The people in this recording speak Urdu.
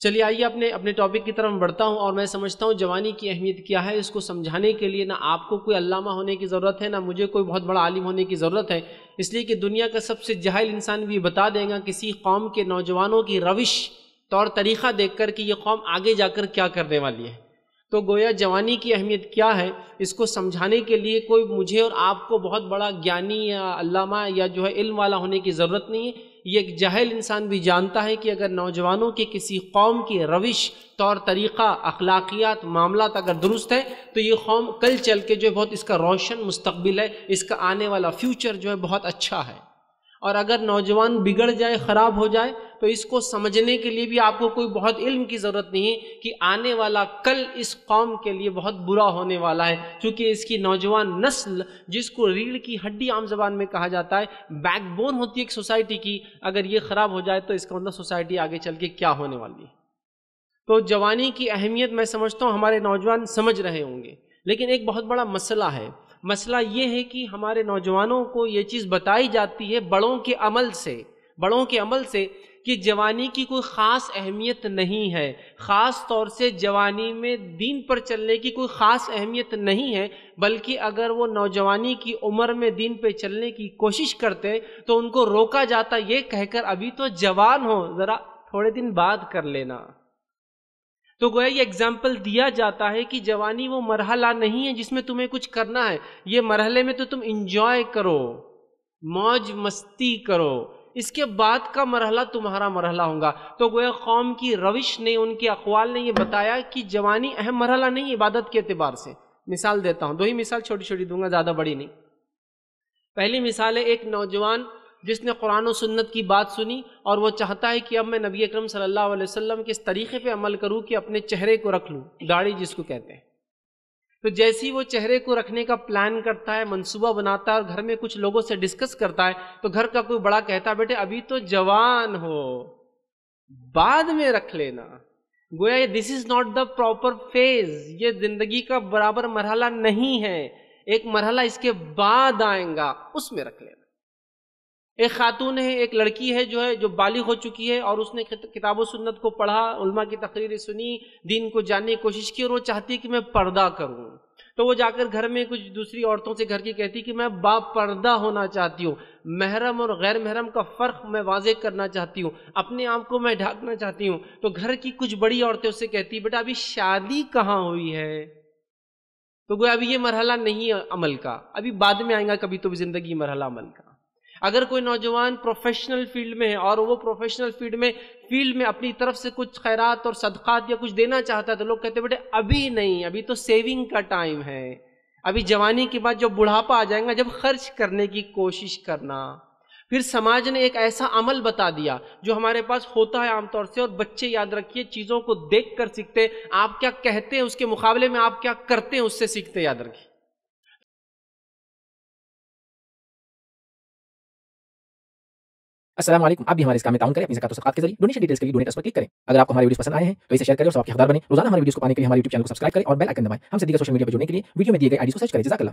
چلیے، آئیے اپنے اپنے ٹاپک کی طرف بڑھتا ہوں اور میں سمجھتا ہوں جوانی کی اہمیت کیا ہے۔ اس کو سمجھانے کے لیے نہ آپ کو کوئی علامہ ہونے کی ضرورت ہے، نہ مجھے کوئی بہت بڑا عالم ہونے کی ضرورت ہے۔ اس لیے کہ دنیا کا سب سے جاہل انسان بھی بتا دے گا، کسی قوم کے نوجوانوں کی روش طور طریقہ دیکھ کر کہ یہ قوم آگے جا کر کیا کرنے والی ہے۔ تو گویا جوانی کی اہمیت کیا ہے؟ اس کو سمجھانے کے لیے کوئی مجھے اور آپ کو بہت بڑا گیانی یا علامہ یا جو ہے علم والا ہونے کی ضرورت نہیں ہے۔ یہ ایک جاہل انسان بھی جانتا ہے کہ اگر نوجوانوں کے کسی قوم کی روش، طور، طریقہ، اخلاقیات، معاملات اگر درست ہے تو یہ قوم کل چل کے جو ہے بہت اس کا روشن مستقبل ہے، اس کا آنے والا فیوچر جو ہے بہت اچھا ہے۔ اور اگر نوجوان بگڑ جائے، خراب ہو جائے، تو اس کو سمجھنے کے لیے بھی آپ کو کوئی بہت علم کی ضرورت نہیں ہے کہ آنے والا کل اس قوم کے لیے بہت برا ہونے والا ہے، چونکہ اس کی نوجوان نسل جس کو ریڑھ کی ہڈی عام زبان میں کہا جاتا ہے بیک بون ہوتی ہے ایک سوسائٹی کی، اگر یہ خراب ہو جائے تو اس کا مطلب سوسائٹی آگے چل کے کیا ہونے والی ہے۔ تو جوانی کی اہمیت میں سمجھتا ہوں، ہمارے نوجوان سمجھ رہے ہوں گے، لیکن ایک بہت بڑا مسئلہ ہے۔ مسئلہ یہ ہے کہ ہمارے نوجوانوں کو یہ چیز بتائی جاتی ہے بڑوں کے عمل سے، بڑوں کے عمل سے کہ جوانی کی کوئی خاص اہمیت نہیں ہے۔ خاص طور سے جوانی میں دین پر چلنے کی کوئی خاص اہمیت نہیں ہے، بلکہ اگر وہ نوجوانی کی عمر میں دین پہ چلنے کی کوشش کرتے تو ان کو روکا جاتا۔ یہ کہہ کر ابھی تو جوان ہو ذرا تھوڑے دن بعد کر لینا۔ تو گویا یہ اگزامپل دیا جاتا ہے کہ جوانی وہ مرحلہ نہیں ہے جس میں تمہیں کچھ کرنا ہے۔ یہ مرحلے میں تو تم انجوائے کرو، موج مستی کرو۔ اس کے بعد کا مرحلہ تمہارا مرحلہ ہوگا۔ تو گویا قوم کی روش نے، ان کے اقوال نے یہ بتایا کہ جوانی اہم مرحلہ نہیں، عبادت کے اعتبار سے۔ مثال دیتا ہوں، دو ہی مثال چھوٹی چھوٹی دوں گا، زیادہ بڑی نہیں۔ پہلی مثال ہے ایک نوجوان جس نے قرآن و سنت کی بات سنی اور وہ چاہتا ہے کہ اب میں نبی اکرم صلی اللہ علیہ وسلم کے اس طریقے پہ عمل کروں کہ اپنے چہرے کو رکھ لوں، داڑھی جس کو کہتے ہیں۔ تو جیسی وہ چہرے کو رکھنے کا پلان کرتا ہے، منصوبہ بناتا ہے اور گھر میں کچھ لوگوں سے ڈسکس کرتا ہے، تو گھر کا کوئی بڑا کہتا ہے، بیٹے ابھی تو جوان ہو، بعد میں رکھ لینا۔ گویا this is not the proper phase یہ زندگی کا برابر مرحلہ نہیں ہے۔ ایک مرحلہ اس کے بعد آئیں گا، اس میں رکھ لینا۔ ایک خاتون ہے، ایک لڑکی ہے جو ہے، جو بالغ ہو چکی ہے اور اس نے کتاب و سنت کو پڑھا، علماء کی تقریر سنی، دین کو جاننے کی کوشش کی اور وہ چاہتی ہے کہ میں پردہ کروں۔ تو وہ جا کر گھر میں کچھ دوسری عورتوں سے گھر کی کہتی کہ میں با پردہ ہونا چاہتی ہوں۔ محرم اور غیر محرم کا فرق میں واضح کرنا چاہتی ہوں۔ اپنے آپ کو میں ڈھانکنا چاہتی ہوں۔ تو گھر کی کچھ بڑی عورتیں اس سے کہتی، بیٹا، ابھی شادی کہاں ہوئی ہے؟ تو گویا، ابھی یہ مرحلہ نہیں عمل کا۔ ابھی بعد میں آئیں گا، کبھی تو بھی زندگی مرحلہ عمل کا۔ اگر کوئی نوجوان پروفیشنل فیلڈ میں ہے اور وہ پروفیشنل فیلڈ میں فیلڈ میں اپنی طرف سے کچھ خیرات اور صدقات یا کچھ دینا چاہتا ہے تو لوگ کہتے بیٹے، ابھی نہیں، ابھی تو سیونگ کا ٹائم ہے۔ ابھی جوانی کے بعد جب بڑھاپا آ جائیں گا، جب خرچ کرنے کی کوشش کرنا۔ پھر سماج نے ایک ایسا عمل بتا دیا جو ہمارے پاس ہوتا ہے عام طور سے اور بچے یاد رکھیے، چیزوں کو دیکھ کر سیکھتے آپ کیا کہتے ہیں؟ اس کے مقابلے میں آپ کیا کرتے ہیں؟ اس سے سیکھتے یاد رکھیے۔ السلام علیکم، آپ بھی ہمارے اس کام میں تعاون کریں، اپنی زکات و صدقات کے ذریعے ڈونیشن ڈیٹیلز کے لیے ڈونیٹ پر کلک کریں۔ اگر آپ کو ہماری ویڈیوز پسند آئے ہیں، تو اسے شیئر کریں اور آپ کے حقدار بنیں۔ روزانہ ہماری ویڈیوز کو پانے کے لیے ہمارے یوٹیوب چینل کو سبسکرائب کریں اور بیل آئکن دبائیں۔ ہم سے دیگر سوشل میڈیا پر جڑنے کے لیے ویڈیو میں دیے گئے آئی ڈی کو سرچ کریں۔ جزاک اللہ۔